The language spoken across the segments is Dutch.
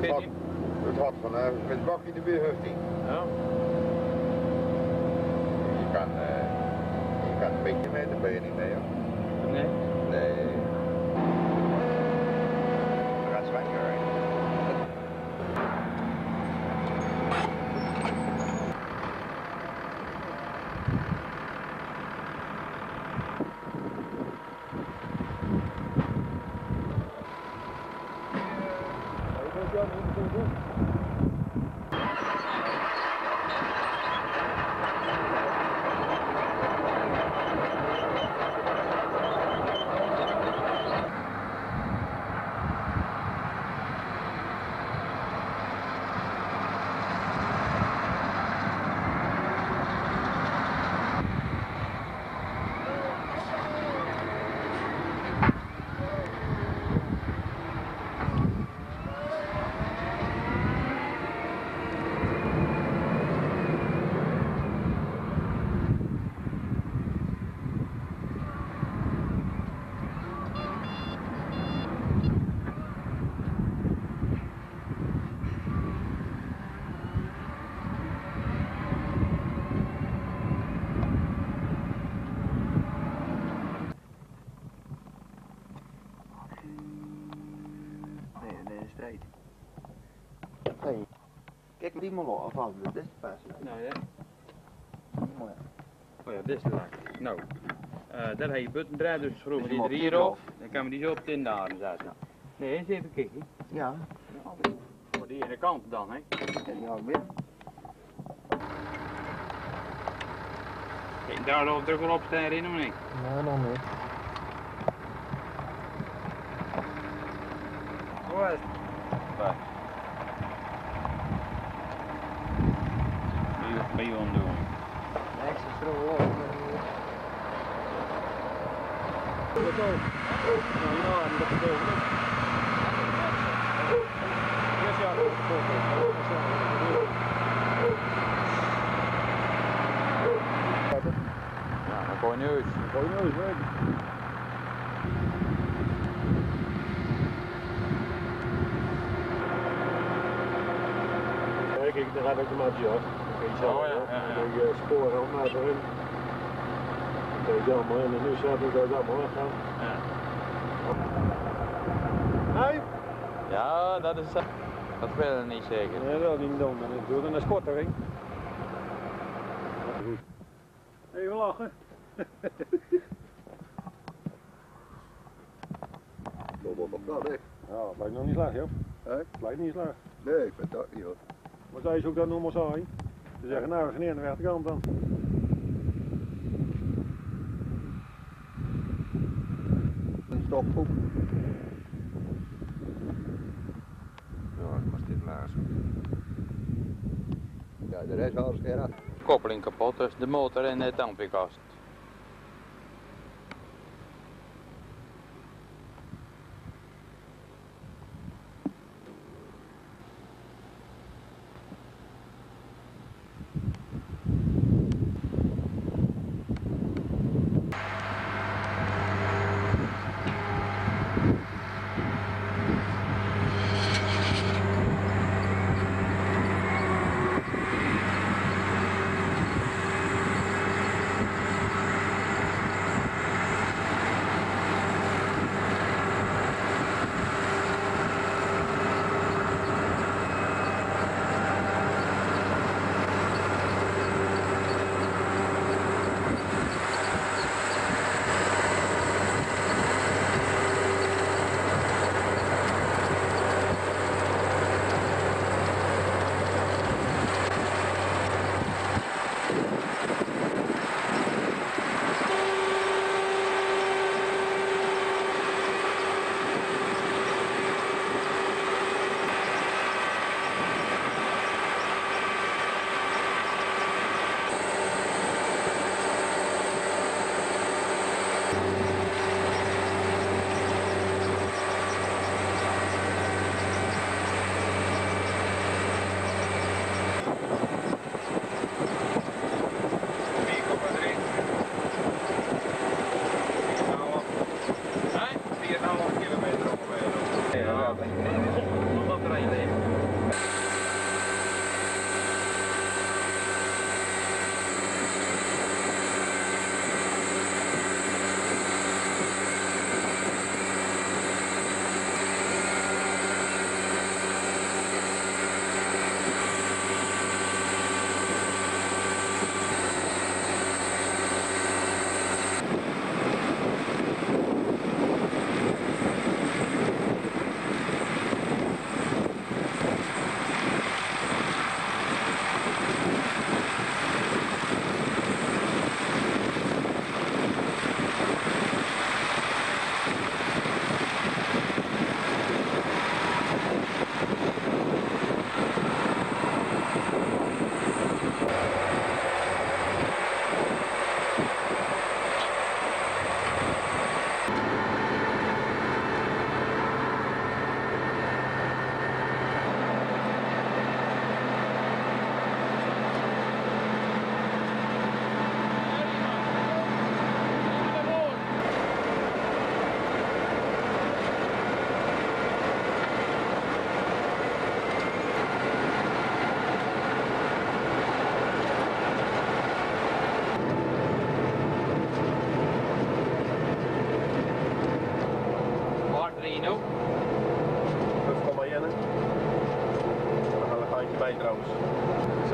Het had, het had van uh, met bakje de weer heeft hij. Ja. Je kan, eh, je kan een beetje met de benen niet mee hoor. Nee. Nee. Dat gaat zwanger. hè. Nee, nee, is tijd. Hey. Kijk die maar afvallen, dat is pas. Nou ja. Mooi. Oh ja, dit is de. Nou. eh daar heb je butten draai, dus schroeven Dus die er hier op. Dan kan we die zo op de daar zetten. Nee, eens even kijken. Ja, Voor die ene kant dan, hè. houdt weer. Kijk, daar loopt er wel op staan in of niet? Nee, nog niet. Wat? Wat? Wat ben je aan het doen? Niks is er wel op. Ja, dan gooi je neus. Gooi je neus weg. Ja, kijk, daar heb ik hem uit af. Oh, ja, ja, ja. Die uh, sporen om naar erin. Dat is allemaal in en nu staat ik dat allemaal weggaan. Ja. Nee? Ja, dat is... Dat wil je niet zeker. Nee, dat niet doen. Dan doe je een sportering. Even lachen. Kom op op dat, hè. Ja, dat lijkt nog niet slecht, joh. Hè? Lijkt niet slecht. Nee, ik vind dat niet hoor. Maar zij zoekt dat nog maar saai. Ze zeggen, nou, we gaan hier aan de rechterkant dan. Een stokpoep. Ja, ik moest dit maar zo. Ja, de rest alles geen af. Koppeling kapot tussen de motor en de dampingkast.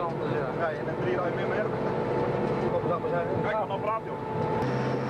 Ja. Ga je een drie rij meer? Kom eens aan, we zijn. Kijk, joh.